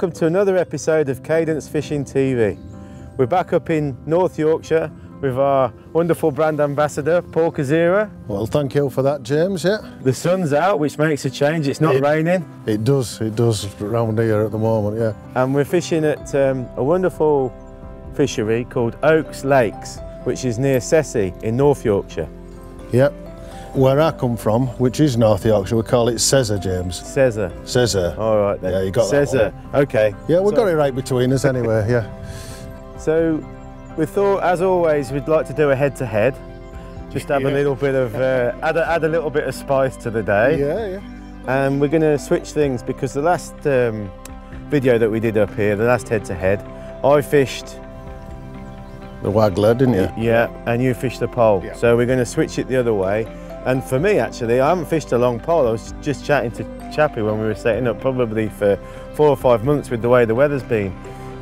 welcome to another episode of Cadence Fishing TV. We're back up in North Yorkshire with our wonderful brand ambassador, Paul Kazira. Well, thank you for that, James, yeah. The sun's out, which makes a change. It's not It- raining. It does, it does around here at the moment, yeah. And we're fishing at um, a wonderful fishery called Oaks Lakes, which is near Sessay in North Yorkshire. Yep. Where I come from, which is North Yorkshire, we call it Cesar, James. Cesar. Cesar. All right then. Yeah, you got that Cesar. Okay. Yeah, we So- got it right between us anyway, yeah. So we thought, as always, we'd like to do a head-to-head. Just have a little bit of, uh, add, a, add a little bit of spice to the day. Yeah, yeah. And we're going to switch things because the last um, video that we did up here, the last head-to-head, I fished, The waggler, didn't you? yeah, and you fished the pole. Yeah. So we're going to switch it the other way. And for me, actually, I haven't fished a long pole. I was just chatting to Chappie when we were setting up, probably for four or five months with the way the weather's been.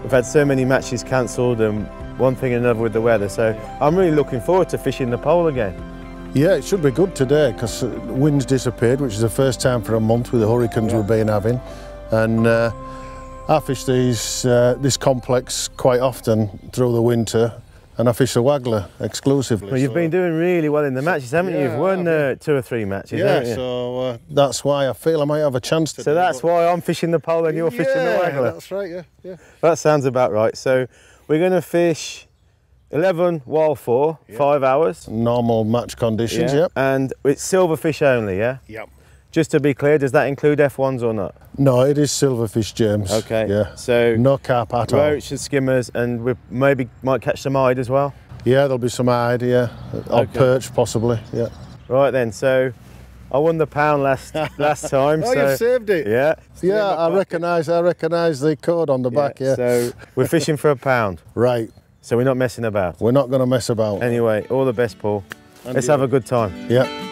We've had so many matches cancelled and one thing and another with the weather. So I'm really looking forward to fishing the pole again. Yeah, it should be good today because winds disappeared, which is the first time for a month with the hurricanes Yeah. we've been having. And uh, I fish these, uh, this complex quite often through the winter and I fish the waggler exclusively. Well, you've so- been doing really well in the matches, haven't you? Yeah, You've won uh, two or three matches, Yeah, haven't you? so uh, that's why I feel I might have a chance today. So that's but- why I'm fishing the pole and you're fishing the Yeah, waggler. That's right, yeah, yeah. That sounds about right. So we're going to fish 11 wild four, five hours. Normal match conditions, yep. And it's silverfish only, yeah? Yep. Just to be clear, does that include F1s or not? No, it is silverfish, James. Okay. Yeah. So No carp at all. roach and skimmers, and we maybe might catch some ide as well. Yeah, there'll be some ide, yeah. Or Okay. perch, possibly, yeah. Right then. So I won the pound last last time. Oh, so you've saved it. yeah. Yeah, I recognise. I recognise the code on the back. Yeah. So we're fishing for a pound. right. So we're not messing about. We're not going to mess about. Anyway, all the best, Paul. And Let's you. have a good time. Yeah.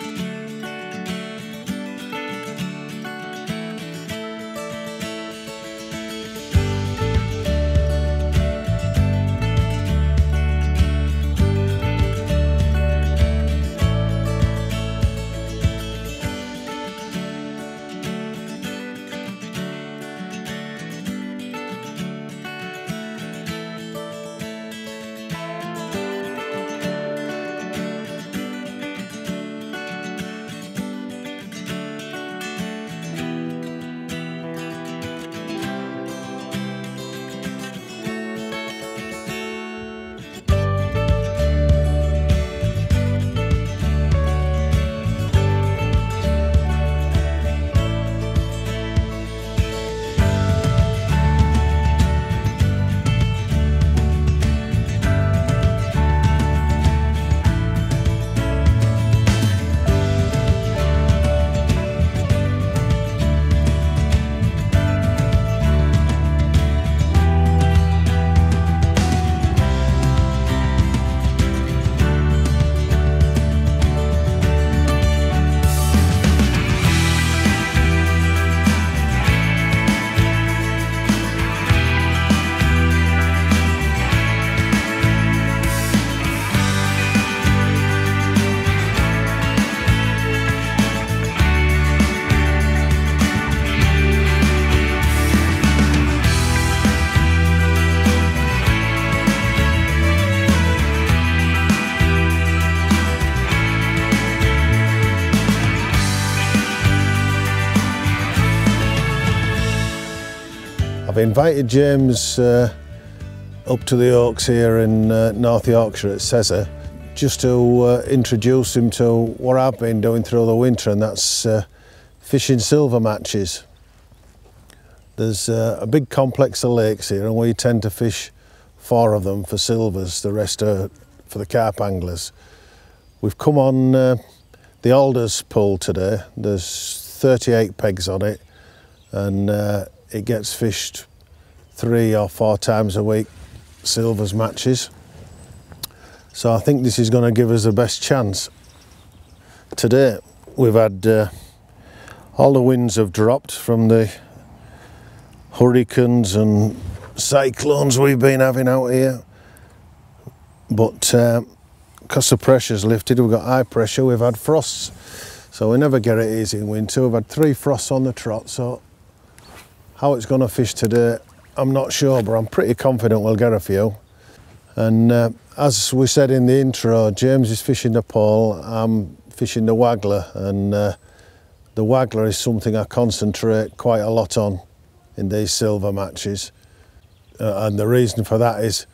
Invited James uh, up to the Oaks here in uh, North Yorkshire at Cesar just to uh, introduce him to what I've been doing through the winter and that's uh, fishing silver matches. There's uh, a big complex of lakes here and we tend to fish four of them for silvers, the rest are for the carp anglers. We've come on uh, the Alders pool today. There's 38 pegs on it and it gets fished three or four times a week, silvers matches. So I think this is going to give us the best chance. Today we've had uh, all the winds have dropped from the hurricanes and cyclones we've been having out here. But because the pressure's lifted, we've got high pressure, we've had frosts. So we never get it easy in winter. We've had three frosts on the trot, so how it's going to fish today, I'm not sure, but I'm pretty confident we'll get a few. And uh, as we said in the intro, James is fishing the pole, I'm fishing the waggler, and uh, the waggler is something I concentrate quite a lot on in these silver matches. Uh, and the reason for that is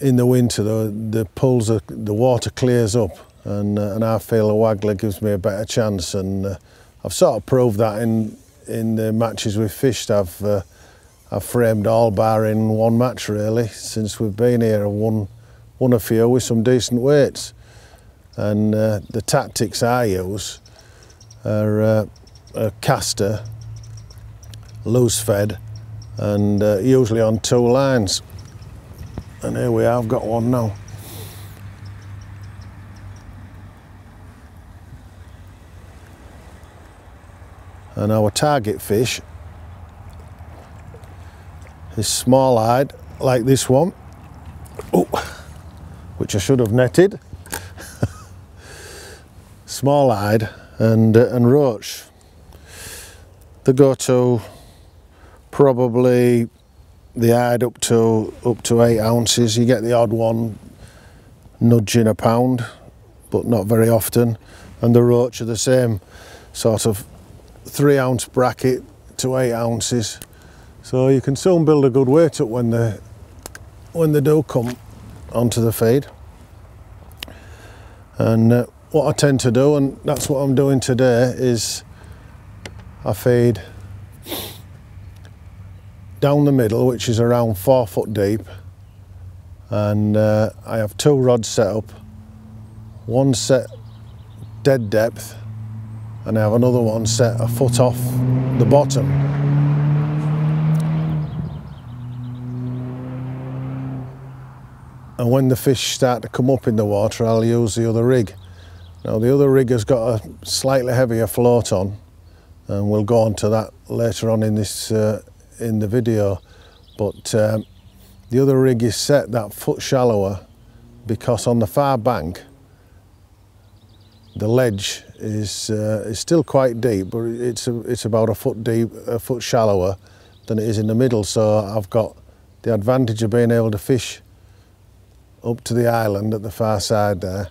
in the winter the, the pools, are, the water clears up and, uh, and I feel a waggler gives me a better chance and uh, I've sort of proved that in, in the matches we've fished. I've, uh, I've framed all bar in one match really since we've been here. I've won, won a few with some decent weights and uh, the tactics I use are uh, a caster, loose fed and uh, usually on two lines. And here we are, I've got one now. And our target fish is small-ide, like this one, oh, which I should have netted. small-ide and, uh, and roach. They go to probably the ide up to up to eight ounces. You get the odd one nudging a pound, but not very often. And the roach are the same sort of three ounce bracket to eight ounces. So you can soon build a good weight up when they when they do come onto the feed. And uh, what I tend to do, and that's what I'm doing today, is I feed down the middle, which is around four foot deep. And uh, I have two rods set up, one set dead depth, and I have another one set a foot off the bottom. And when the fish start to come up in the water, I'll use the other rig. Now the other rig has got a slightly heavier float on, and we'll go on to that later on in this uh, in the video, but um, the other rig is set that foot shallower because on the far bank, the ledge is uh, is still quite deep, but it's a, it's about a foot deep, a foot shallower than it is in the middle. So I've got the advantage of being able to fish up to the island at the far side there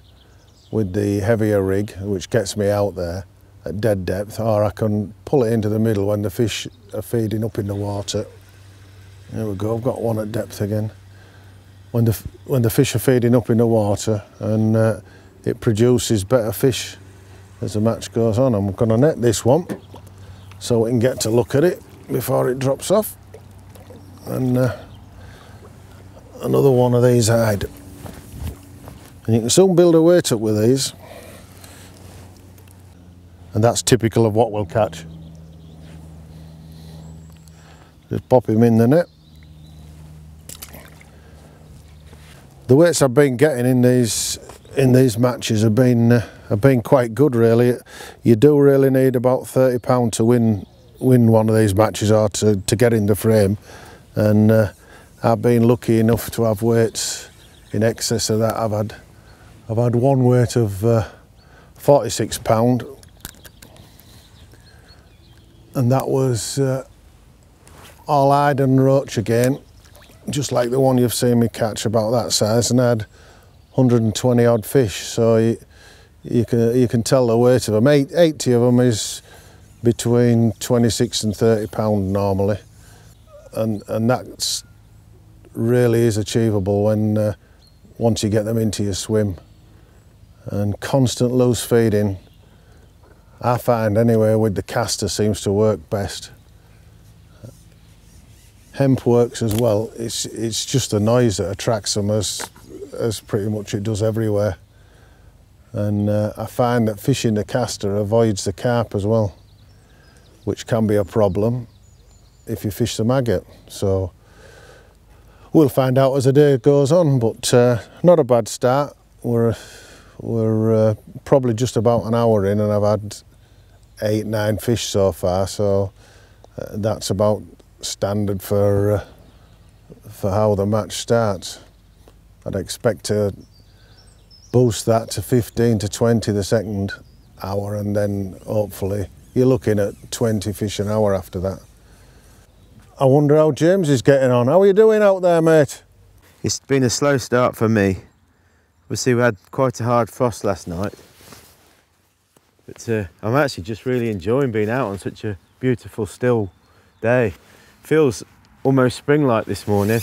with the heavier rig, which gets me out there at dead depth, or I can pull it into the middle when the fish are feeding up in the water. There we go, I've got one at depth again. When the, when the fish are feeding up in the water and uh, it produces better fish as the match goes on. I'm going to net this one so we can get to look at it before it drops off. And uh, another one of these ide. And you can soon build a weight up with these and that's typical of what we'll catch. Just pop him in the net. The weights I've been getting in these in these matches have been uh, have been quite good really. You do really need about 30 pound to win win one of these matches or to, to get in the frame and uh, I've been lucky enough to have weights in excess of that. I've had I've had one weight of uh, 46 pound. And that was uh, all ide and roach again just like the one you've seen me catch about that size and I had 120 odd fish. So you, you can you can tell the weight of them Eight, 80 of them is between 26 and 30 pound normally. And and that's really is achievable when uh, once you get them into your swim and constant loose feeding I find anyway with the caster seems to work best. Hemp works as well. It's it's just the noise that attracts them as as pretty much it does everywhere. And uh, I find that fishing the caster avoids the carp as well, which can be a problem if you fish the maggot. So we'll find out as the day goes on, but uh, not a bad start. We're we're uh, probably just about an hour in and I've had eight, nine fish so far, so uh, that's about standard for, uh, for how the match starts. I'd expect to boost that to 15 to 20 the second hour and then hopefully you're looking at 20 fish an hour after that. I wonder how James is getting on. How are you doing out there, mate? It's been a slow start for me. Obviously, we had quite a hard frost last night. But uh, I'm actually just really enjoying being out on such a beautiful, still day. Feels almost spring-like this morning.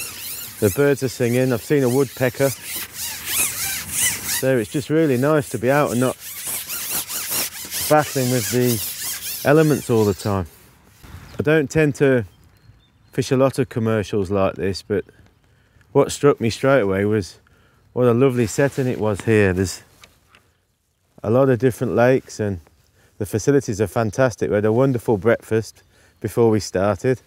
The birds are singing. I've seen a woodpecker. So it's just really nice to be out and not battling with the elements all the time. I don't tend to fish a lot of commercials like this, but what struck me straight away was what a lovely setting it was here. There's a lot of different lakes and the facilities are fantastic. We had a wonderful breakfast before we started.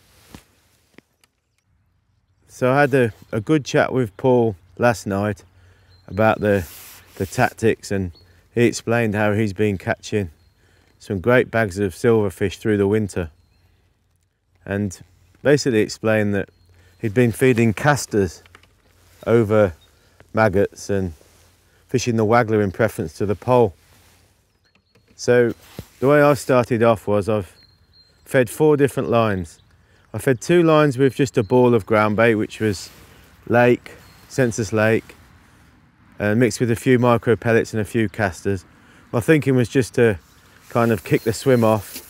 So I had a, a good chat with Paul last night about the the tactics and he explained how he's been catching some great bags of silverfish through the winter and basically explained that he'd been feeding casters over maggots and fishing the waggler in preference to the pole. So the way I started off was I've fed four different lines. I fed two lines with just a ball of ground bait, which was lake, Sensas lake, uh, mixed with a few micro pellets and a few casters. My thinking was just to kind of kick the swim off.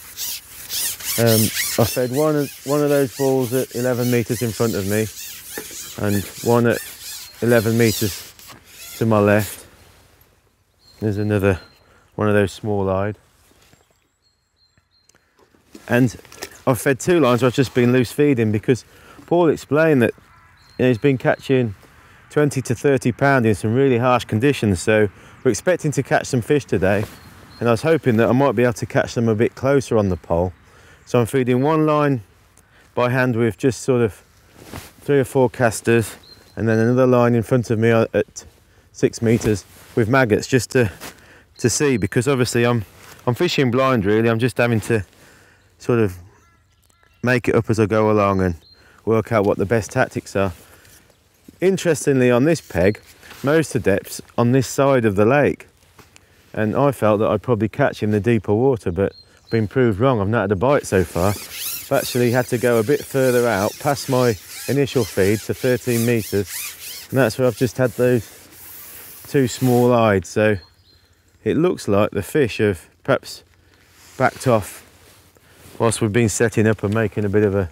Um, I fed one of, one of those balls at 11 metres in front of me and one at 11 metres to my left. There's another one of those small ide. And I've fed two lines I've just been loose feeding because Paul explained that you know, he's been catching 20 to 30 pound in some really harsh conditions. So we're expecting to catch some fish today. And I was hoping that I might be able to catch them a bit closer on the pole. So I'm feeding one line by hand with just sort of three or four casters and then another line in front of me uh, at six meters with maggots just to to see because obviously I'm I'm fishing blind really. I'm just having to sort of make it up as I go along and work out what the best tactics are. Interestingly on this peg most of depths on this side of the lake. And I felt that I'd probably catch in the deeper water but I've been proved wrong. I've not had a bite so far. I've actually had to go a bit further out past my initial feed to 13 meters and that's where I've just had those two small ide so it looks like the fish have perhaps backed off whilst we've been setting up and making a bit of a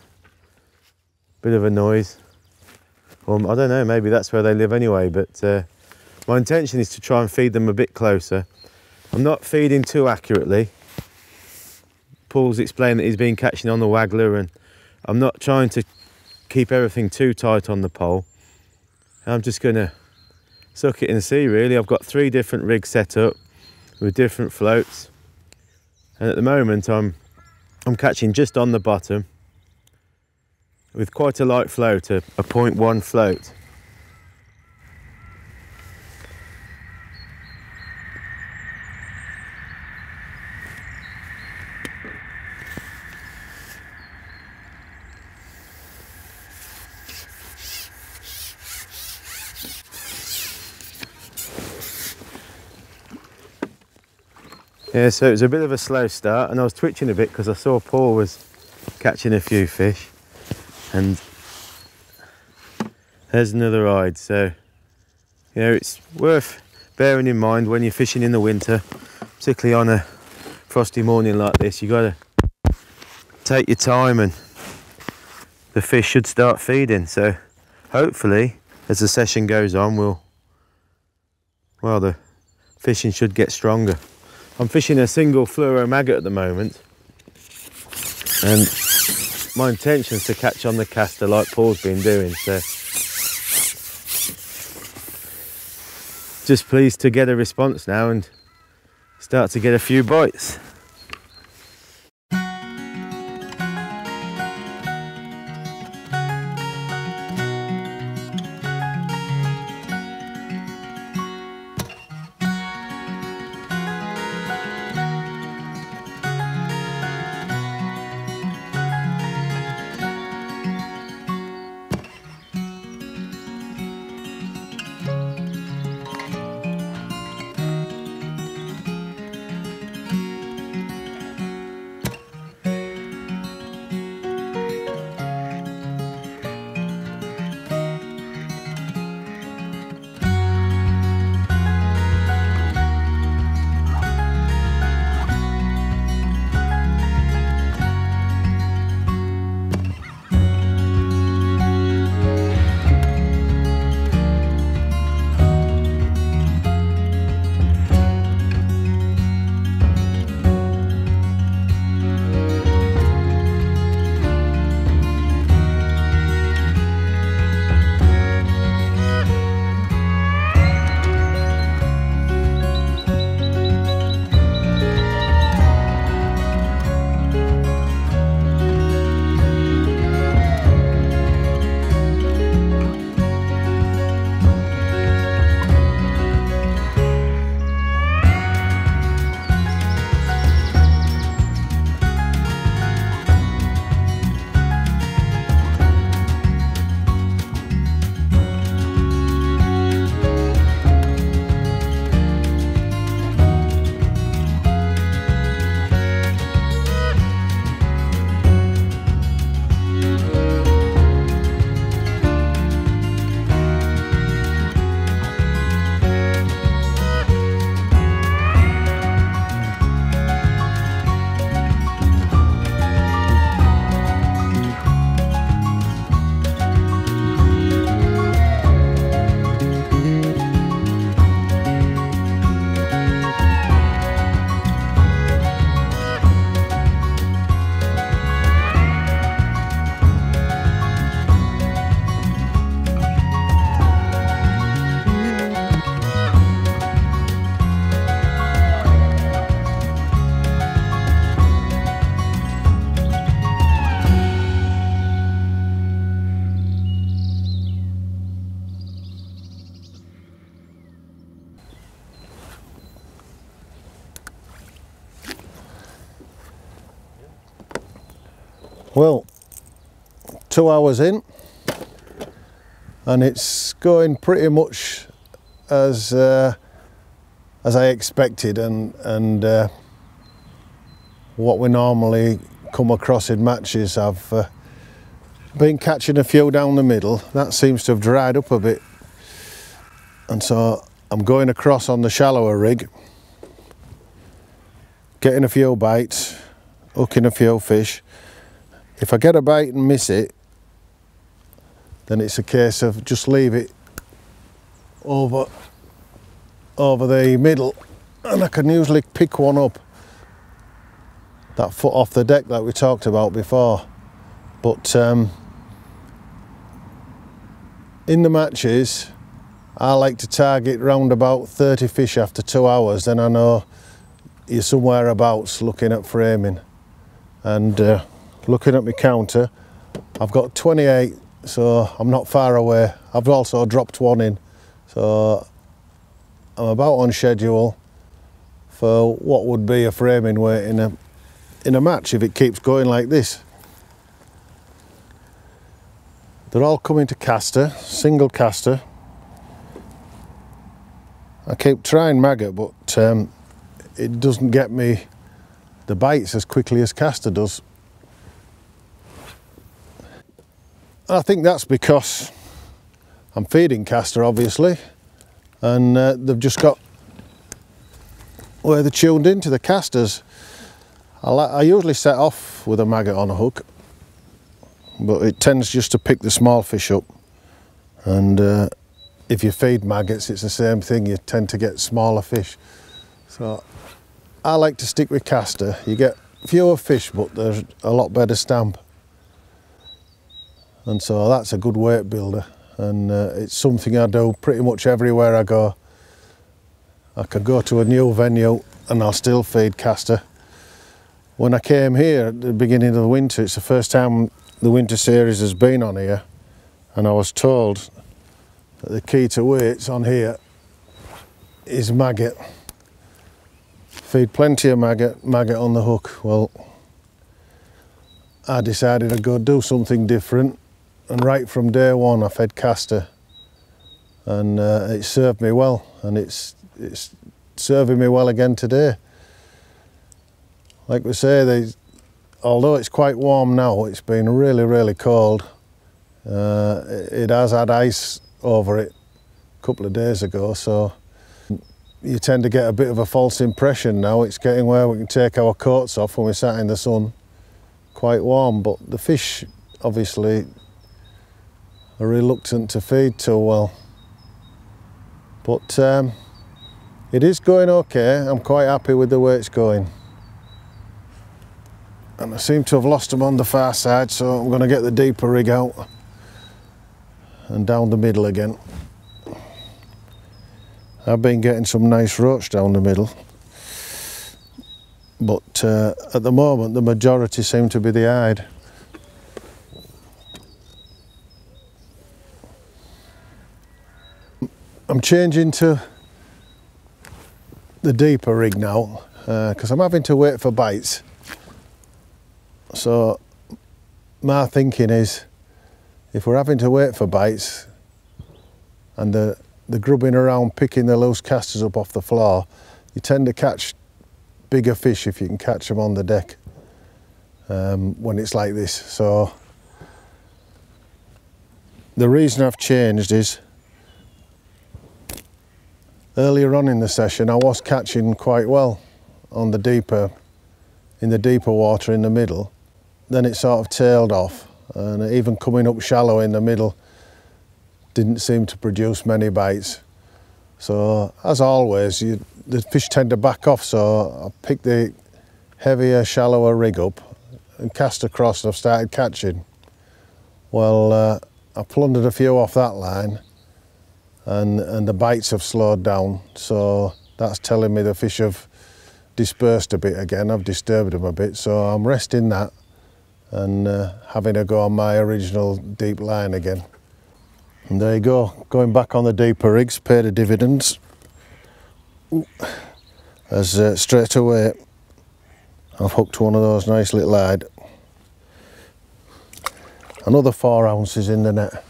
bit of a noise. Or I don't know maybe that's where they live anyway but uh, my intention is to try and feed them a bit closer. I'm not feeding too accurately. Paul's explained that he's been catching on the waggler and I'm not trying to keep everything too tight on the pole. I'm just going to suck it and see really. I've got three different rigs set up with different floats. And at the moment I'm I'm catching just on the bottom with quite a light float, a, a 0.1 float. Yeah, so it was a bit of a slow start and I was twitching a bit because I saw Paul was catching a few fish and there's another ide. So, you know, it's worth bearing in mind when you're fishing in the winter, particularly on a frosty morning like this, you got to take your time and the fish should start feeding. So hopefully as the session goes on, we'll, well, the fishing should get stronger. I'm fishing a single fluoro maggot at the moment and my intention is to catch on the caster like Paul's been doing so just pleased to get a response now and start to get a few bites. Two hours in and it's going pretty much as uh, as I expected and and uh, what we normally come across in matches. I've uh, been catching a few down the middle. That seems to have dried up a bit, and so I'm going across on the shallower rig, getting a few bites, hooking a few fish. If I get a bite and miss it, then it's a case of just leave it over over the middle. And I can usually pick one up that foot off the deck that we talked about before. But um, in the matches I like to target round about 30 fish after two hours. Then I know you're somewhere abouts looking at framing. And uh, looking at my counter I've got 28 so I'm not far away. I've also dropped one in, so I'm about on schedule for what would be a framing weight in a in a match if it keeps going like this. They're all coming to caster, single caster. I keep trying maggot, but um, it doesn't get me the bites as quickly as caster does. I think that's because I'm feeding caster obviously and uh, they've just got where they're tuned into the casters. I, I, usually set off with a maggot on a hook but it tends just to pick the small fish up. And uh, if you feed maggots it's the same thing you tend to get smaller fish. So I like to stick with caster. You get fewer fish but there's a lot better stamp and so that's a good weight builder and uh, it's something I do pretty much everywhere I go. I could go to a new venue and I'll still feed caster. When I came here at the beginning of the winter, it's the first time the winter series has been on here and I was told that the key to weights on here is maggot. Feed plenty of maggot, maggot on the hook. Well, I decided I'd go do something different and right from day one I fed caster and uh, it served me well and it's it's serving me well again today. Like we say, they, although it's quite warm now, it's been really, really cold. Uh, it has had ice over it a couple of days ago, so you tend to get a bit of a false impression now. It's getting where we can take our coats off when we're sat in the sun, quite warm, but the fish obviously are reluctant to feed too well. But um, it is going okay. I'm quite happy with the way it's going. And I seem to have lost them on the far side, so I'm going to get the deeper rig out and down the middle again. I've been getting some nice roach down the middle. But uh, at the moment, the majority seem to be the ide. I'm changing to the deeper rig now because uh, I'm having to wait for bites. So my thinking is if we're having to wait for bites and the, the grubbing around picking the loose casters up off the floor, you tend to catch bigger fish if you can catch them on the deck um, when it's like this. So the reason I've changed is earlier on in the session I was catching quite well on the deeper in the deeper water in the middle. Then it sort of tailed off and even coming up shallow in the middle didn't seem to produce many bites. So as always you, the fish tend to back off so I picked the heavier shallower rig up and cast across and I've started catching. Well uh, I plundered a few off that line and, and the bites have slowed down. So that's telling me the fish have dispersed a bit again. I've disturbed them a bit. So I'm resting that and uh, having a go on my original deep line again. And there you go, going back on the deeper rigs, paid the dividends. As uh, straight away, I've hooked one of those nice little ide. Another four ounces in the net.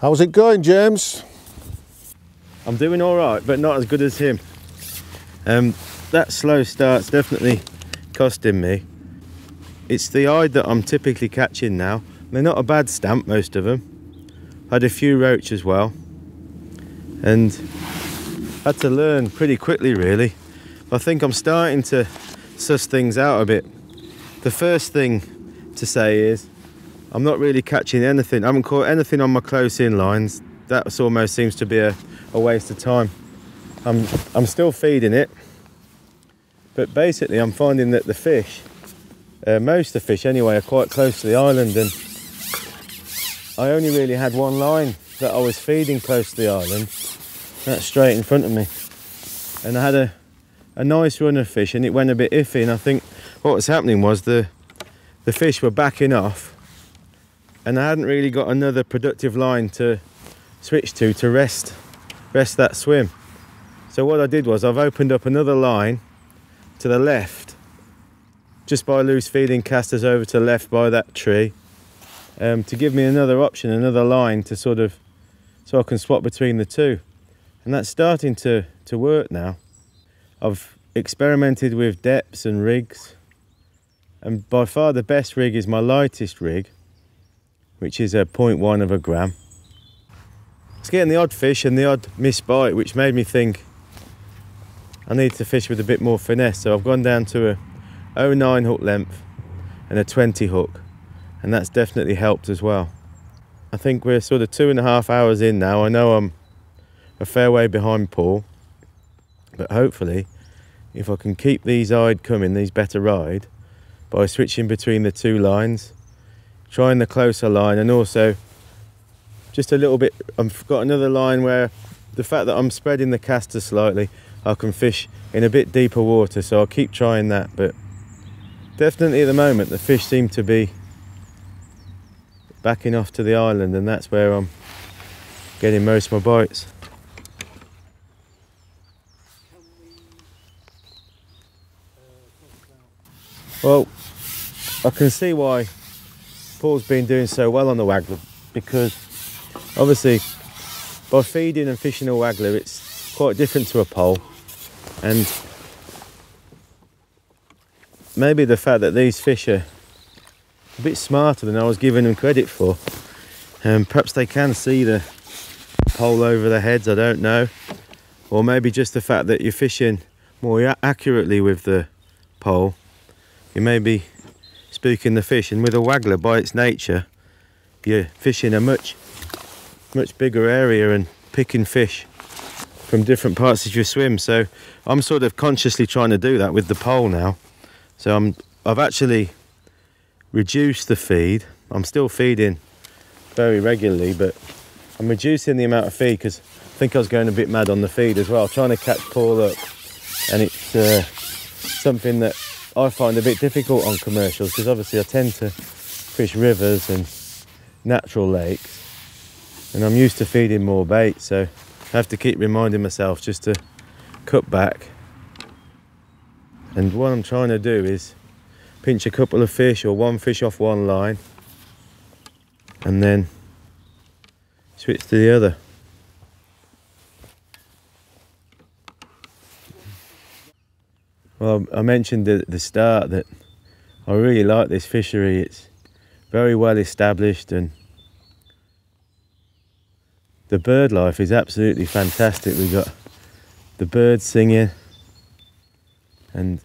How's it going, James? I'm doing all right, but not as good as him. Um, that slow start's definitely costing me. It's the ide that I'm typically catching now. They're not a bad stamp, most of them. Had a few roach as well. And had to learn pretty quickly, really. I think I'm starting to suss things out a bit. The first thing to say is I'm not really catching anything. I haven't caught anything on my close in lines. That almost seems to be a, a waste of time. I'm, I'm still feeding it, but basically I'm finding that the fish, uh, most of the fish anyway, are quite close to the island and I only really had one line that I was feeding close to the island. That's straight in front of me. And I had a, a nice run of fish and it went a bit iffy and I think what was happening was the, the fish were backing off and I hadn't really got another productive line to switch to to rest rest that swim. So what I did was I've opened up another line to the left just by loose feeding casters over to left by that tree um, to give me another option, another line to sort of, so I can swap between the two. And that's starting to, to work now. I've experimented with depths and rigs. And by far the best rig is my lightest rig, which is a 0.1 of a gram. It's getting the odd fish and the odd miss bite, which made me think I need to fish with a bit more finesse. So I've gone down to a 09 hook length and a 20 hook and that's definitely helped as well. I think we're sort of two and a half hours in now. I know I'm a fair way behind Paul, but hopefully, if I can keep these ide coming, these better ide, by switching between the two lines, trying the closer line, and also just a little bit. I've got another line where the fact that I'm spreading the caster slightly, I can fish in a bit deeper water. So I'll keep trying that, but definitely at the moment the fish seem to be backing off to the island and that's where I'm getting most of my bites. Well, I can see why Paul's been doing so well on the waggler because obviously by feeding and fishing a waggler it's quite different to a pole and maybe the fact that these fish are a bit smarter than I was giving them credit for. Um, perhaps they can see the pole over their heads, I don't know. Or maybe just the fact that you're fishing more accurately with the pole. You may be spooking the fish and with a waggler by its nature you're fishing a much much bigger area and picking fish from different parts of your swim so I'm sort of consciously trying to do that with the pole now so I'm I've actually reduced the feed. I'm still feeding very regularly, but I'm reducing the amount of feed because I think I was going a bit mad on the feed as well, trying to catch Paul up. And it's uh, something that I find a bit difficult on commercials because obviously I tend to fish rivers and natural lakes. And I'm used to feeding more bait, so I have to keep reminding myself just to cut back. And what I'm trying to do is pinch a couple of fish or one fish off one line and then switch to the other. Well, I mentioned at the start that I really like this fishery. It's very well established and the bird life is absolutely fantastic. We've got the birds singing. And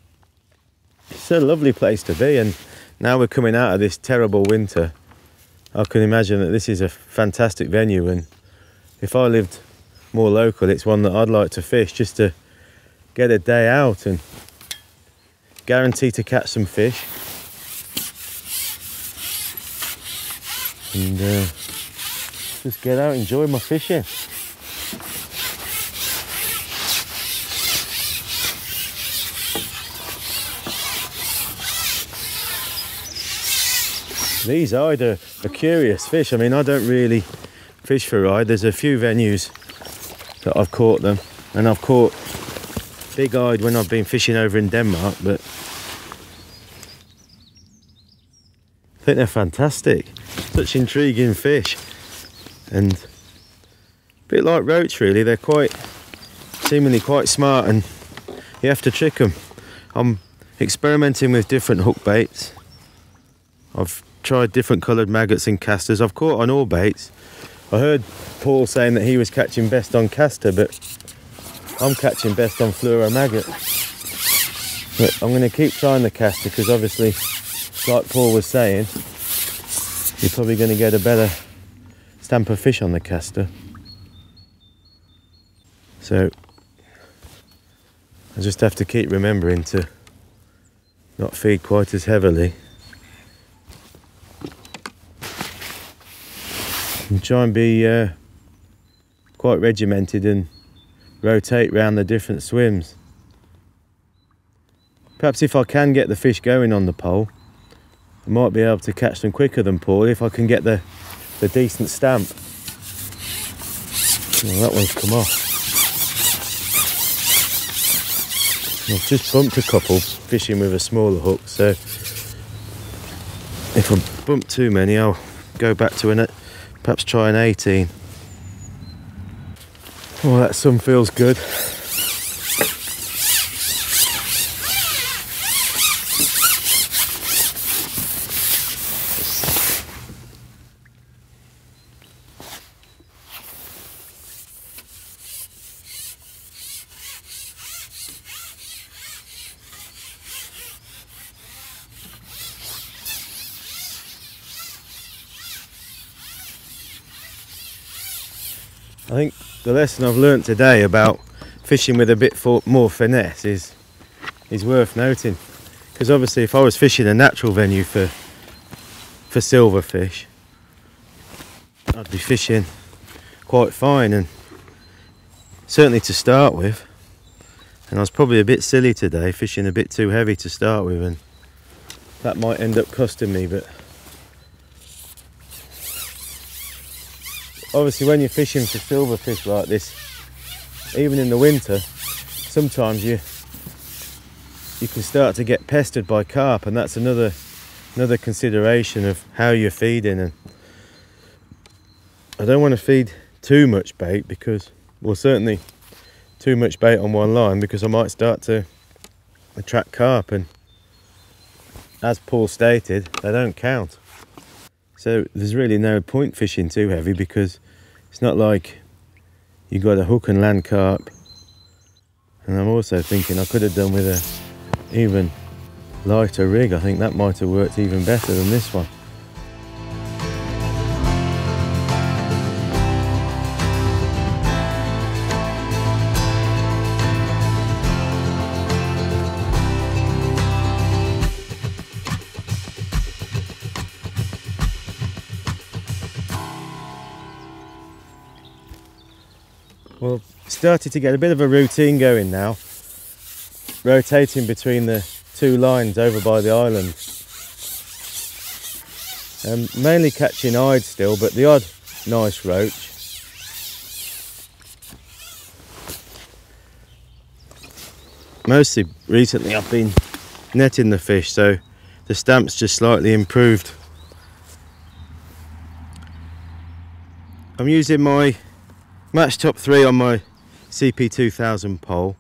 it's a lovely place to be. And now we're coming out of this terrible winter I can imagine that this is a fantastic venue. And if I lived more local it's one that I'd like to fish just to get a day out and guarantee to catch some fish. And uh, just get out enjoy my fishing These ide are, curious fish. I mean, I don't really fish for ide. There's a few venues that I've caught them, and I've caught big ide when I've been fishing over in Denmark, but I think they're fantastic. such intriguing fish and a bit like roach really. They're quite seemingly quite smart and you have to trick them I'm experimenting with different hook baits. I've tried different coloured maggots and casters. I've caught on all baits. I heard Paul saying that he was catching best on caster but I'm catching best on fluoro maggot. But I'm going to keep trying the caster because obviously like Paul was saying you're probably going to get a better stamp of fish on the caster. So I just have to keep remembering to not feed quite as heavily. And try and be uh, quite regimented and rotate round the different swims. Perhaps if I can get the fish going on the pole, I might be able to catch them quicker than Paul if I can get the, the decent stamp. Oh, that one's come off. I've just bumped a couple fishing with a smaller hook, so if I bump too many, I'll go back to an, perhaps try an 18. Oh, that sun feels good. I think the lesson I've learnt today about fishing with a bit more finesse is is worth noting. Because obviously if I was fishing a natural venue for for silverfish I'd be fishing quite fine and certainly to start with. And I was probably a bit silly today fishing a bit too heavy to start with and that might end up costing me but obviously when you're fishing for silverfish like this, even in the winter, sometimes you you can start to get pestered by carp, and that's another another consideration of how you're feeding. And I don't want to feed too much bait because, well, certainly too much bait on one line because I might start to attract carp, and as Paul stated, they don't count. So there's really no point fishing too heavy because it's not like you got a hook and land carp. And I'm also thinking I could have done with a even lighter rig. I think that might have worked even better than this one. Started to get a bit of a routine going now, rotating between the two lines over by the island. Um, mainly catching ide still, but the odd nice roach. Mostly recently I've been netting the fish, so the stamp's just slightly improved. I'm using my match top three on my CP2000 pole.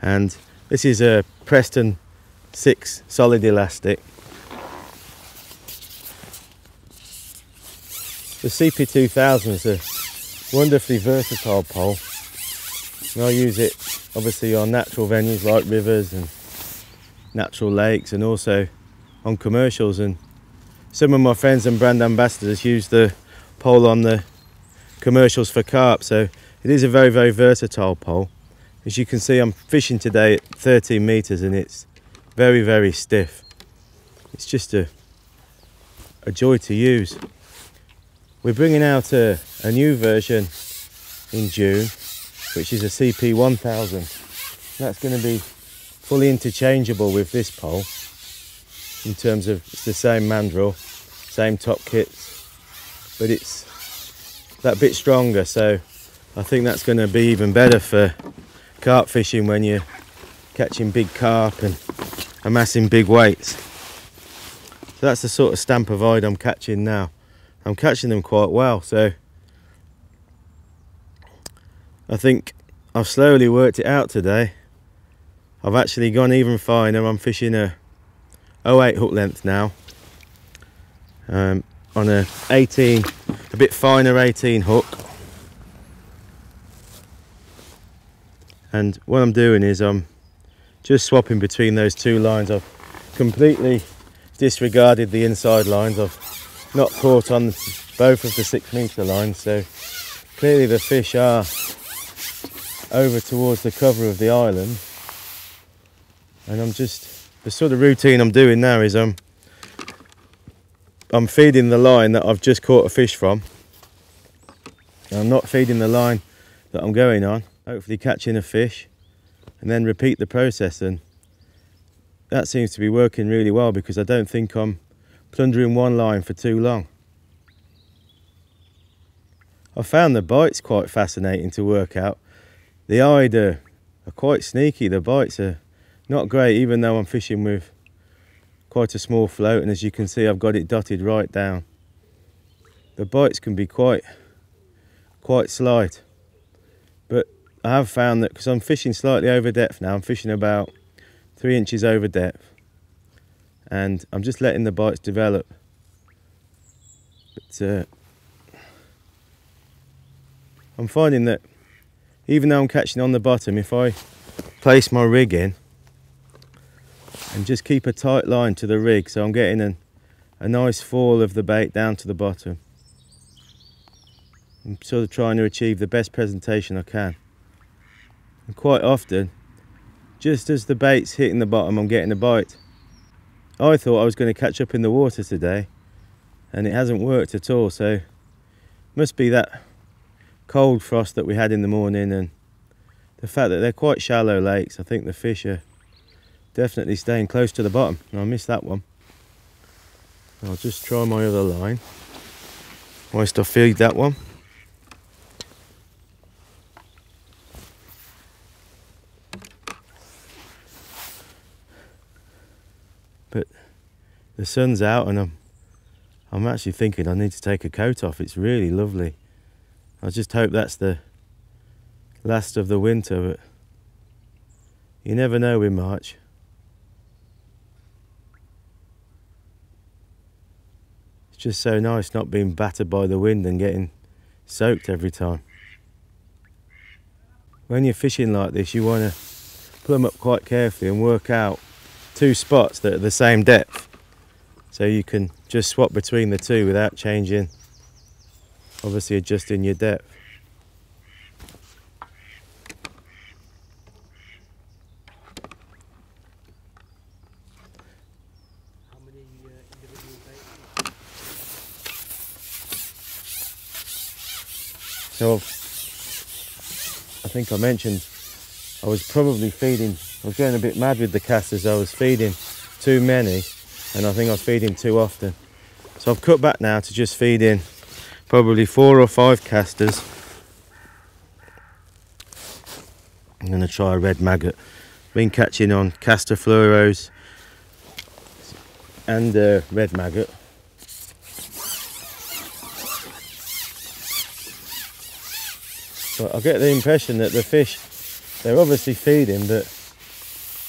And this is a Preston 6 solid elastic. The CP2000 is a wonderfully versatile pole. And I use it obviously on natural venues like rivers and natural lakes and also on commercials. And some of my friends and brand ambassadors use the pole on the commercials for carp. So it is a very very versatile pole. As you can see I'm fishing today at 13 meters and it's very very stiff. It's just a a joy to use. We're bringing out a, a new version in June which is a CP1000 that's going to be fully interchangeable with this pole in terms of it's the same mandrel same top kits but it's that bit stronger so I think that's going to be even better for carp fishing when you're catching big carp and amassing big weights so that's the sort of stamp of ide I'm catching now I'm catching them quite well. So I think I've slowly worked it out today. I've actually gone even finer. I'm fishing a 08 hook length now um, on a 18, a bit finer 18 hook. And what I'm doing is I'm just swapping between those two lines. I've completely disregarded the inside lines. I've not caught on both of the six metre lines, so clearly the fish are over towards the cover of the island. And I'm just, the sort of routine I'm doing now is I'm, I'm feeding the line that I've just caught a fish from. I'm not feeding the line that I'm going on, hopefully catching a fish and then repeat the process and that seems to be working really well because I don't think I'm plundering one line for too long. I found the bites quite fascinating to work out. The ide are quite sneaky, the bites are not great even though I'm fishing with quite a small float and as you can see I've got it dotted right down. The bites can be quite quite slight but I have found that because I'm fishing slightly over depth now, I'm fishing about three inches over depth and I'm just letting the bites develop. But uh, I'm finding that even though I'm catching on the bottom if I place my rig in and just keep a tight line to the rig so I'm getting an, a nice fall of the bait down to the bottom I'm sort of trying to achieve the best presentation I can and quite often just as the bait's hitting the bottom, I'm getting a bite. I thought I was going to catch up in the water today, and it hasn't worked at all. So, must be that cold frost that we had in the morning, and the fact that they're quite shallow lakes. I think the fish are definitely staying close to the bottom. I missed that one. I'll just try my other line whilst I feed that one. but the sun's out and I'm I'm actually thinking I need to take a coat off. It's really lovely. I just hope that's the last of the winter, but you never know in March. It's just so nice not being battered by the wind and getting soaked every time. When you're fishing like this, you want to them up quite carefully and work out two spots that are the same depth so you can just swap between the two without changing obviously adjusting your depth So I think I mentioned I was probably feeding I was getting a bit mad with the casters. I was feeding too many and I think I was feeding too often. So I've cut back now to just feeding probably four or five casters. I'm going to try a red maggot. Been catching on caster fluoros and uh, red maggot. But I get the impression that the fish, they're obviously feeding, but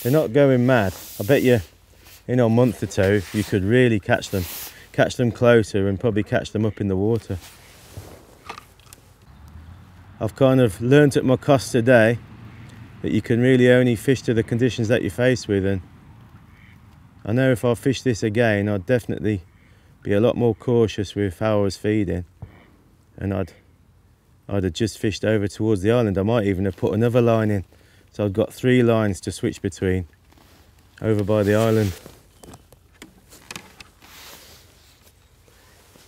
they're not going mad. I bet you in a month or two you could really catch them, catch them closer and probably catch them up in the water. I've kind of learnt at my cost today that you can really only fish to the conditions that you're faced with and I know if I fish this again I'd definitely be a lot more cautious with how I was feeding and I'd I'd have just fished over towards the island. I might even have put another line in so I've got three lines to switch between over by the island.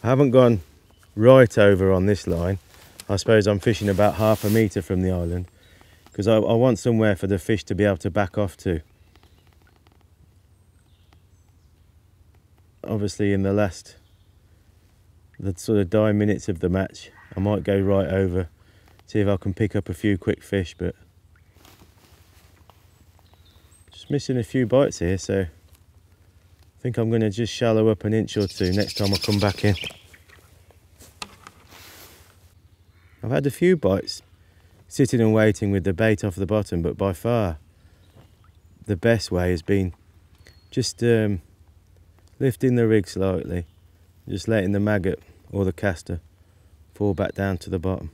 I haven't gone right over on this line. I suppose I'm fishing about half a metre from the island because I, I want somewhere for the fish to be able to back off to. Obviously in the last, the sort of nine minutes of the match, I might go right over, see if I can pick up a few quick fish, but just missing a few bites here, so I think I'm going to just shallow up an inch or two next time I come back in. I've had a few bites sitting and waiting with the bait off the bottom, but by far the best way has been just um, lifting the rig slightly, just letting the maggot or the caster fall back down to the bottom.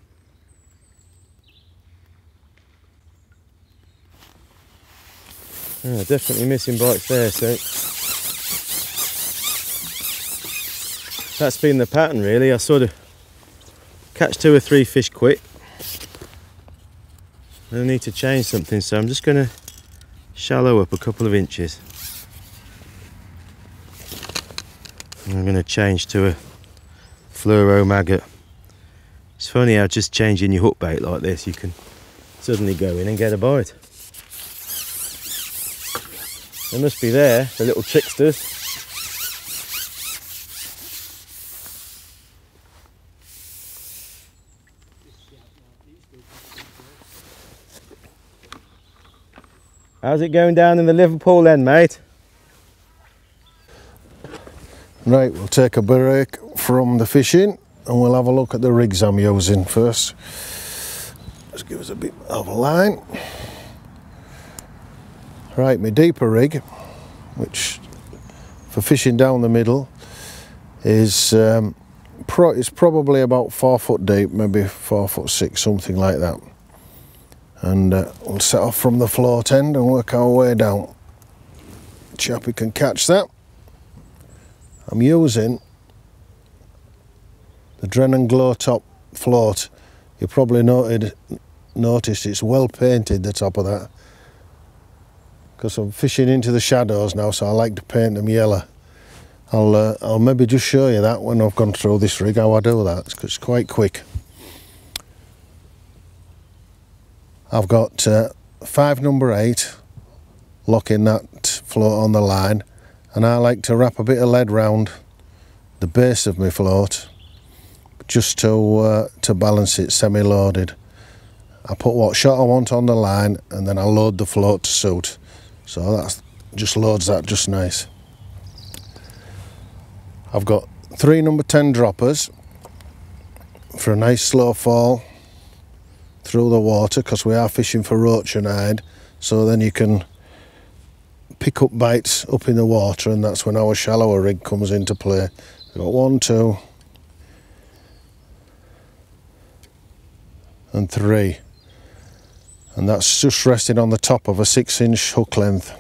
Oh, definitely missing bites there, so that's been the pattern really. I sort of catch two or three fish quick. I need to change something, so I'm just going to shallow up a couple of inches. I'm going to change to a fluoro maggot. It's funny how just changing your hook bait like this, you can suddenly go in and get a bite. They must be there, the little tricksters. How's it going down in the Liverpool end, mate? Right, we'll take a break from the fishing and we'll have a look at the rigs I'm using first. Let's give us a bit of a line. Right, my deeper rig, which for fishing down the middle is um, pro it's probably about four foot deep, maybe four foot six, something like that. And uh, we'll set off from the float end and work our way down. Chappie can catch that. I'm using the Drennan Glow Top float. You probably noted, noticed it's well painted, the top of that. Because I'm fishing into the shadows now, so I like to paint them yellow. I'll, uh, I'll maybe just show you that when I've gone through this rig, how I do that. It's, it's quite quick. I've got uh, five number eight locking that float on the line and I like to wrap a bit of lead round the base of my float just to uh, to balance it semi-loaded. I put what shot I want on the line and then I load the float to suit. So that just loads that just nice. I've got three number 10 droppers for a nice slow fall through the water because we are fishing for roach and ide. So then you can pick up bites up in the water and that's when our shallower rig comes into play. We've got one, two and three. And that's just resting on the top of a six inch hook length.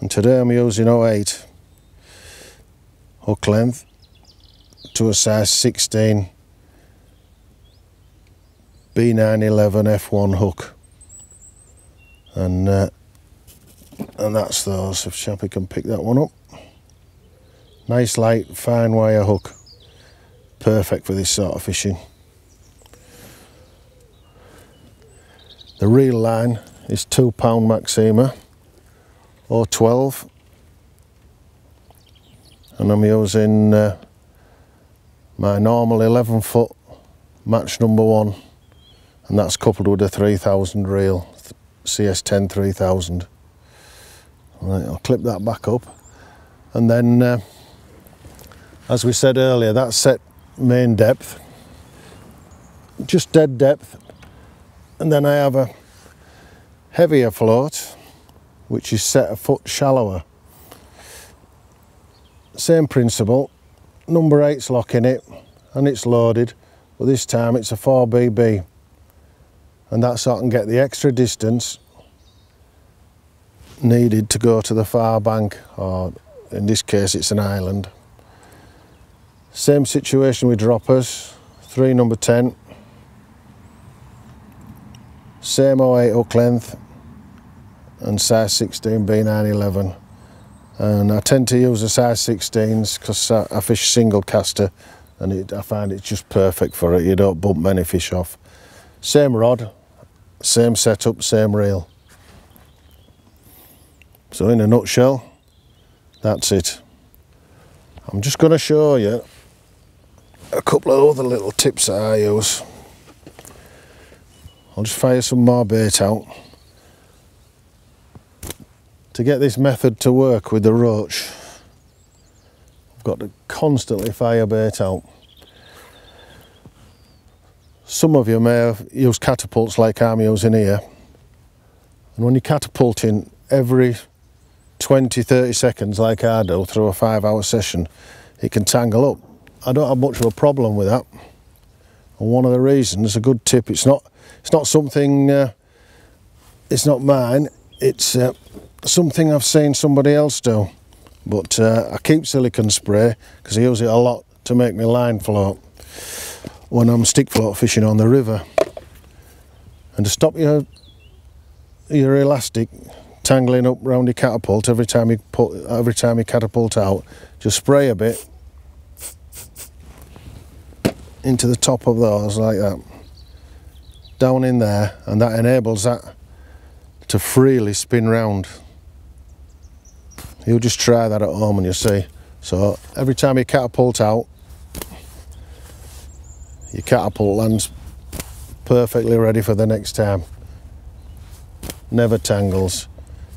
And today I'm using 08 hook length to a size 16 B911 F1 hook. And uh, and that's those if Chappie can pick that one up. Nice light fine wire hook. Perfect for this sort of fishing. The reel line is two pound Maxima or 12 and I'm using uh, my normal 11 foot match number one and that's coupled with a 3000 reel CS10 3000 right, I'll clip that back up. And then uh, as we said earlier that's set main depth just dead depth. And then I have a heavier float which is set a foot shallower. Same principle number 8's locking it and it's loaded but this time it's a 4BB and that's so I can get the extra distance needed to go to the far bank or in this case it's an island. Same situation with droppers three number 10 same 08 hook length and size 16 B911 and I tend to use the size 16s because I, I fish single caster and it, I find it's just perfect for it. You don't bump many fish off same rod same setup, same reel. So in a nutshell, that's it. I'm just going to show you a couple of other little tips that I use. I'll just fire some more bait out. To get this method to work with the roach, I've got to constantly fire bait out. Some of you may have used catapults like I'm using here. And when you're catapulting every 20, 30 seconds like I do through a five hour session, it can tangle up. I don't have much of a problem with that. And one of the reasons, a good tip, it's not, it's not something, uh, it's not mine, it's uh, something I've seen somebody else do. But uh, I keep silicon spray because I use it a lot to make my line float when I'm stick float fishing on the river. And to stop your your elastic tangling up round your catapult every time you put every time you catapult out, just spray a bit into the top of those like that. Down in there and that enables that to freely spin round. You'll just try that at home and you'll see. So every time you catapult out, your catapult lands perfectly ready for the next time. Never tangles.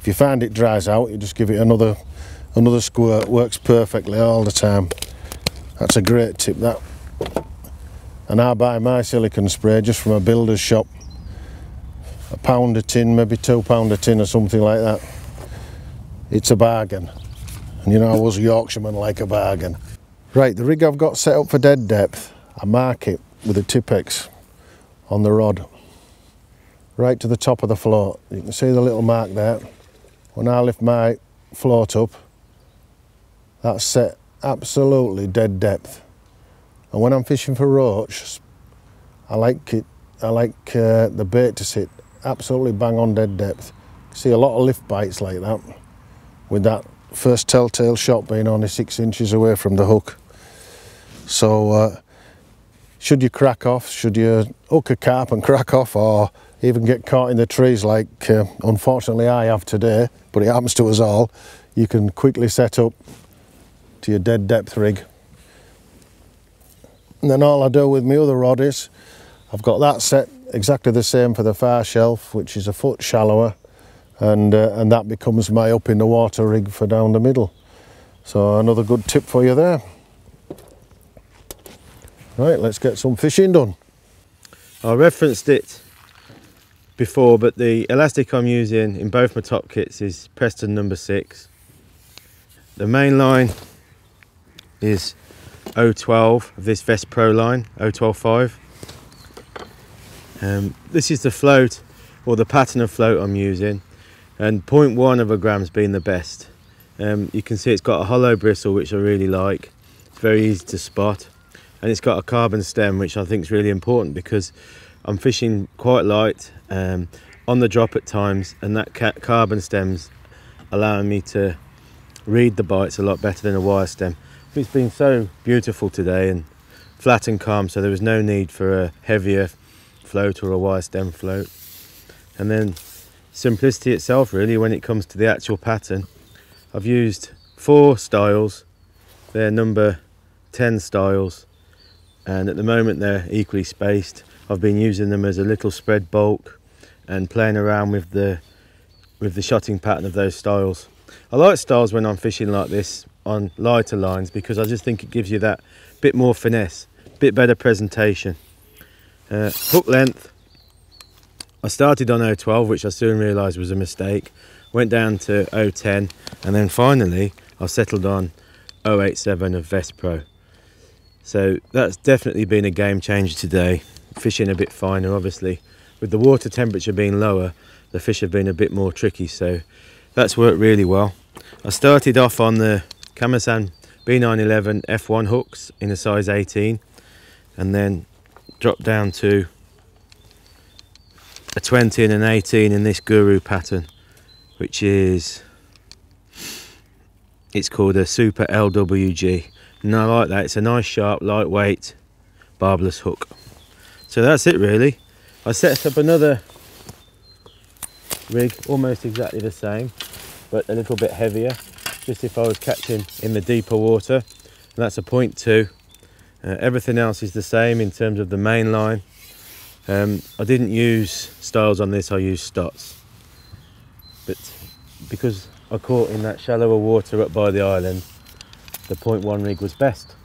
If you find it dries out, you just give it another another squirt. Works perfectly all the time. That's a great tip that. And I buy my silicon spray just from a builder's shop. A pound a tin, maybe two pound a tin or something like that. It's a bargain. And you know, I was a Yorkshireman like a bargain. Right, the rig I've got set up for dead depth, I mark it with a Tipp-Ex on the rod right to the top of the float. You can see the little mark there. When I lift my float up, that's set absolutely dead depth. And when I'm fishing for roach, I like it. I like uh, the bait to sit absolutely bang on dead depth. See a lot of lift bites like that, with that first telltale shot being only six inches away from the hook. So, uh, should you crack off, should you hook a carp and crack off, or even get caught in the trees like uh, unfortunately I have today, but it happens to us all, you can quickly set up to your dead depth rig. And then all I do with my other rod is, I've got that set exactly the same for the far shelf, which is a foot shallower, and, uh, and that becomes my up in the water rig for down the middle. So another good tip for you there. Right, let's get some fishing done. I referenced it before, but the elastic I'm using in both my top kits is Preston number six. The main line is 012 of this Vest Pro line, 0125. Um, this is the float or the pattern of float I'm using and 0.1 of a gram's been the best. Um, you can see it's got a hollow bristle which I really like. It's very easy to spot and it's got a carbon stem which I think is really important because I'm fishing quite light um, on the drop at times and that carbon stem's allowing me to read the bites a lot better than a wire stem. It's been so beautiful today and flat and calm so there was no need for a heavier float or a wire stem float. And then simplicity itself really when it comes to the actual pattern. I've used four styls, they're number 10 styls and at the moment they're equally spaced. I've been using them as a little spread bulk and playing around with the with the shotting pattern of those styls. I like styls when I'm fishing like this on lighter lines because I just think it gives you that bit more finesse, bit better presentation. Uh, hook length, I started on 012 which I soon realised was a mistake, went down to 010 and then finally I settled on 087 of Vest Pro. So that's definitely been a game changer today. Fishing a bit finer, obviously. With the water temperature being lower, the fish have been a bit more tricky, so that's worked really well. I started off on the Kamasan B911 F1 hooks in a size 18 and then dropped down to a 20 and an 18 in this Guru pattern which is it's called a Super LWG and I like that. It's a nice, sharp, lightweight, barbless hook. So that's it really. I set up another rig, almost exactly the same, but a little bit heavier, just if I was catching in the deeper water. And that's a point two. Uh, everything else is the same in terms of the main line. Um, I didn't use styls on this, I used Stotz. But because I caught in that shallower water up by the island, the point one rig was best.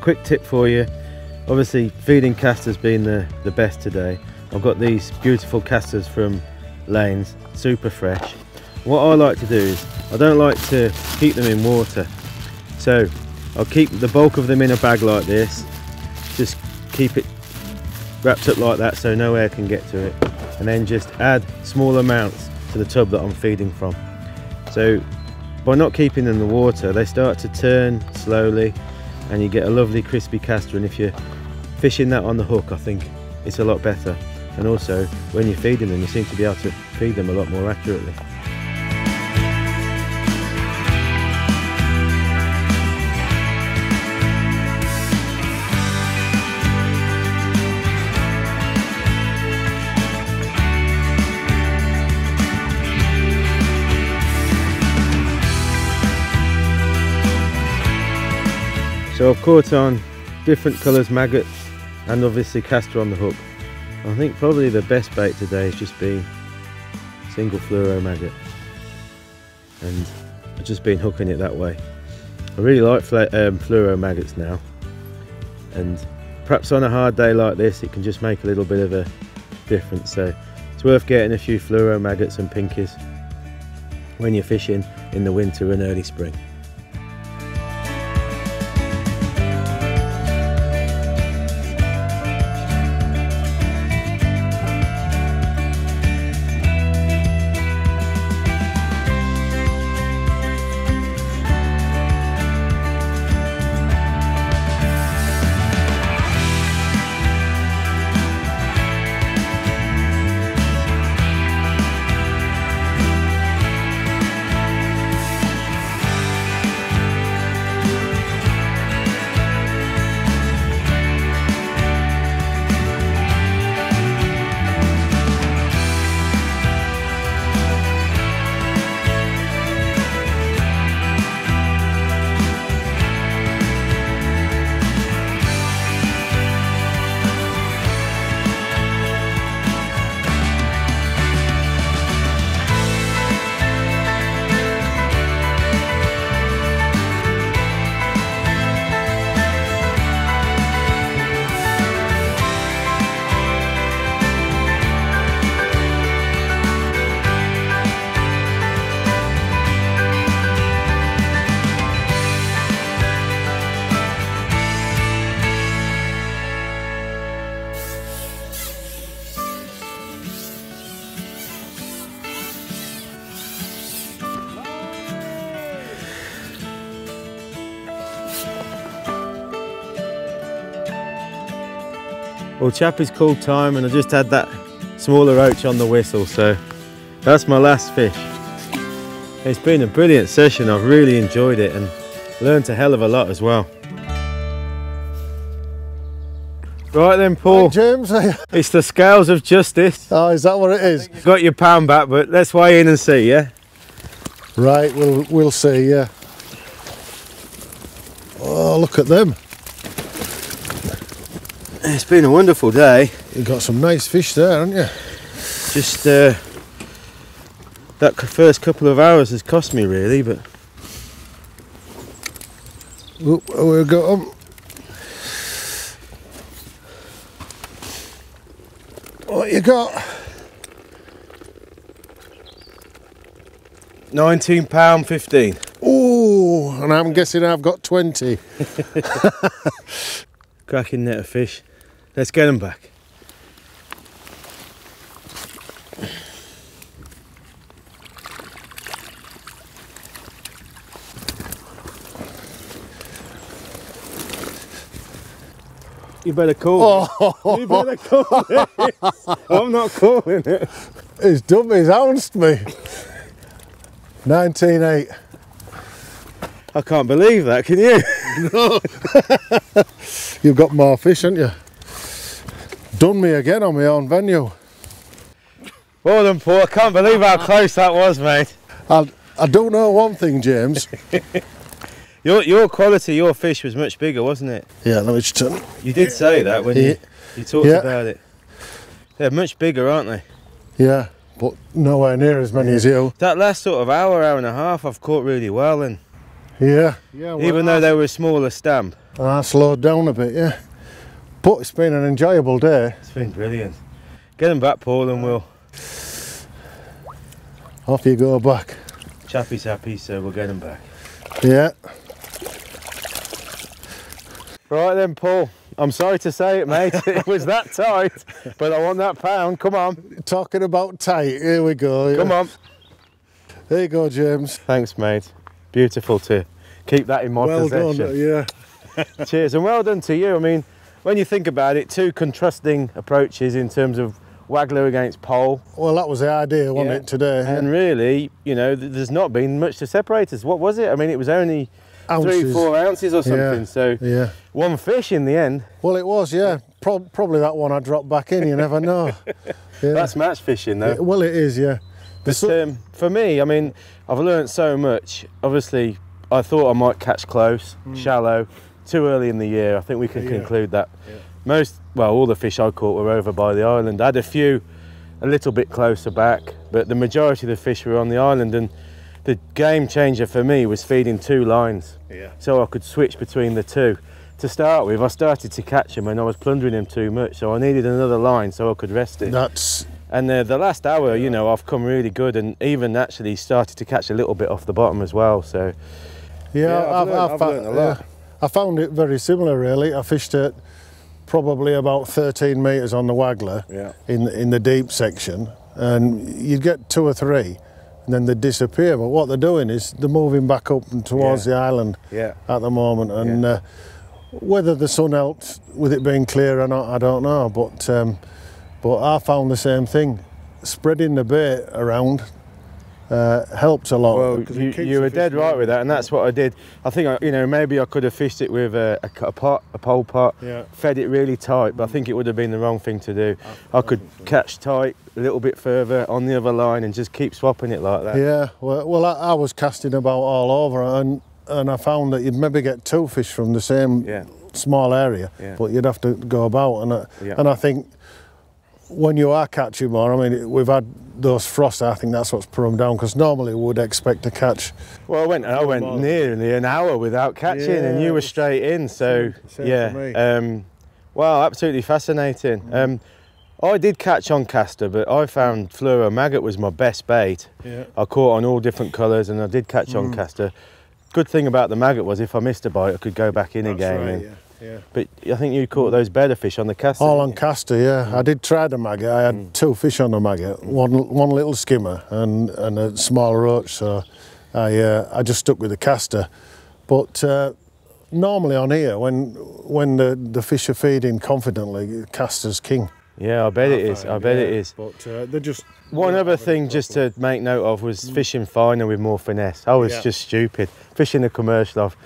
Quick tip for you. Obviously, feeding casters being the, the best today. I've got these beautiful casters from Lanes, super fresh. What I like to do is, I don't like to keep them in water. So, I'll keep the bulk of them in a bag like this. Just keep it wrapped up like that so no air can get to it. And then just add small amounts to the tub that I'm feeding from. So by not keeping them in the water, they start to turn slowly and you get a lovely crispy caster. And if you're fishing that on the hook, I think it's a lot better. And also, when you're feeding them, you seem to be able to feed them a lot more accurately. So I've caught on different colours maggots and obviously caster on the hook. I think probably the best bait today has just been single fluoro maggot and I've just been hooking it that way. I really like um, fluoro maggots now and perhaps on a hard day like this it can just make a little bit of a difference so it's worth getting a few fluoro maggots and pinkies when you're fishing in the winter and early spring. Well, Chappie's called time and I just had that smaller roach on the whistle, so that's my last fish. It's been a brilliant session, I've really enjoyed it and learned a hell of a lot as well. Right then, Paul. Hey, James. it's the scales of justice. Oh, is that what it is? You've got your pound back, but let's weigh in and see, yeah? Right, we'll we'll see, yeah. Oh, look at them. It's been a wonderful day. You've got some nice fish there, haven't you? Just uh, that first couple of hours has cost me really, but. Oop, we've got them. What you got? Nineteen pound fifteen. Oh, and I'm guessing I've got twenty. Cracking net of fish. Let's get them back. You better call oh. it. You better call it. I'm not calling it. His dummies ounced me. 19.8. I can't believe that, can you? No. You've got more fish, haven't you? Done me again on my own venue. Well done, Paul. I can't believe how close that was, mate. I, I don't know one thing, James. your your quality, your fish was much bigger, wasn't it? Yeah, let me just turn. You did say that when yeah. you, you talked yeah. about it. They're much bigger, aren't they? Yeah, but nowhere near as many as you. That last sort of hour, hour and a half, I've caught really well, and Yeah, yeah. well, even though they were a smaller stamp. I slowed down a bit, yeah. But it's been an enjoyable day. It's been brilliant. Get them back, Paul, and we'll. Off you go back. Chappie's happy, so we'll get them back. Yeah. Right then, Paul. I'm sorry to say it, mate. it was that tight, but I want that pound. Come on, Talking about tight, here we go. yeah. come on. There you go, James. Thanks, mate. Beautiful to keep that in my well possession. done, yeah. Cheers, and well done to you. I mean, when you think about it, two contrasting approaches in terms of Waggler against Pole, Well, that was the idea, wasn't Yeah. it, today? and really, you know, th- there's not been much to separate us. What was it? I mean, it was only three, four ounces or something. Yeah. So Yeah. one fish in the end. Well, it was, yeah. Pro- probably that one I dropped back in, you never know. Yeah. That's match fishing, though. Yeah, well, it is, yeah. But um, for me, I mean, I've learned so much. Obviously, I thought I might catch close, shallow, too early in the year. I think we can. Yeah. conclude that. Yeah. Most, well, all the fish I caught were over by the island. I had a few a little bit closer back, but the majority of the fish were on the island. And the game changer for me was feeding two lines, yeah. so I could switch between the two. To start with, I started to catch them and I was plundering them too much, so I needed another line so I could rest it. That's, And uh, the last hour, you know, I've come really good and even actually started to catch a little bit off the bottom as well. So yeah, Yeah, I've learned- I've fo- learned a lot. yeah. I found it very similar, really. I fished it probably about 13 metres on the Waggler Yeah. in, in the deep section, and you'd get two or three, and then they'd disappear. But what they're doing is they're moving back up and towards Yeah. the island yeah, at the moment, and uh, whether the sun helped with it being clear or not, I don't know. But um, but I found the same thing. Spreading the bait around uh, helped a lot. well, you, you were dead right with that, and that's what I did. I think I, you know maybe I could have fished it with a pot, a pole pot, Yeah. fed it really tight, but I think it would have been the wrong thing to do. I could catch tight a little bit further on the other line and just keep swapping it like that. Yeah, well, well I, I was casting about all over, and and I found that you'd maybe get two fish from the same Yeah. small area, Yeah. but you'd have to go about. And I, and I think when you are catching more, I mean, we've had those frosts. I think that's what's put them down because normally we would expect to catch. Well, I went, I went nearly an hour without catching, and you were straight in. So, same- same yeah, um, wow, absolutely fascinating. Um, I did catch on caster, but I found fluoro maggot was my best bait. Yeah. I caught on all different colours, and I did catch on caster. Good thing about the maggot was if I missed a bite, I could go back in again. and- yeah. But I think you caught those better fish on the caster. All on caster, yeah. I did try the maggot. I had Mm. two fish on the maggot, one one little skimmer and, and a small roach. So I uh, I just stuck with the caster. But uh, normally on here, when when the, the fish are feeding confidently, caster's king. Yeah, I bet it is. I bet it is. But uh, they're just One other thing just to make note of was fishing finer with more finesse. I was Yeah. just stupid. Fishing the commercial, I've, I've,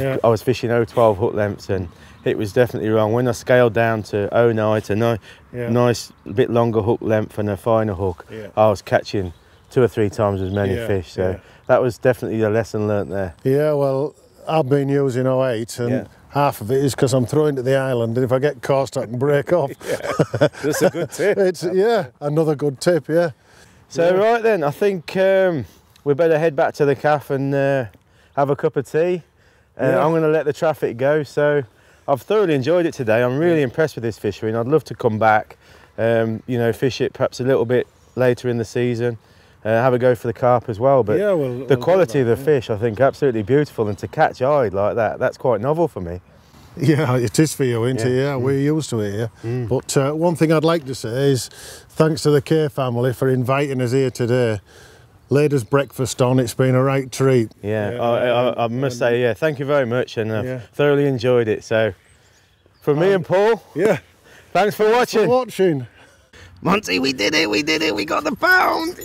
Yeah. I was fishing 012 hook lengths and it was definitely wrong. When I scaled down to 09 to ni- Yeah. nice bit longer hook length and a finer hook, Yeah. I was catching two or three times as many fish. So that was definitely a lesson learnt there. Yeah, well, I've been using 08 and half of it is because I'm throwing to the island and if I get caught I can break off. That's a good tip. It's yeah, another good tip, yeah. So Yeah. right then, I think um, we better head back to the calf and uh, have a cup of tea. Uh, Yeah. I'm going to let the traffic go. So I've thoroughly enjoyed it today. I'm really impressed with this fishery, and I'd love to come back. Um, you know, fish it perhaps a little bit later in the season. Uh, have a go for the carp as well. But yeah, well, the quality of the fish, I think, absolutely beautiful, and to catch ide like that, that's quite novel for me. Yeah, it is for you, isn't it? Yeah. Yeah, we're used to it here. But uh, one thing I'd like to say is thanks to the K family for inviting us here today. Laid us breakfast on, it's been a right treat. Yeah, Yeah, I, I, I must say, yeah, thank you very much, and I've Yeah. thoroughly enjoyed it. So, from me um, and Paul, Yeah, thanks for for watching. watching. Monty, we did it, we did it, we got the pound.